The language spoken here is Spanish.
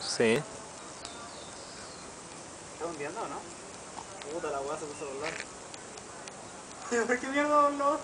Sí. ¿Está hundiendo o no? Puta, la weá se puso a volar. ¿Por qué mierda voló?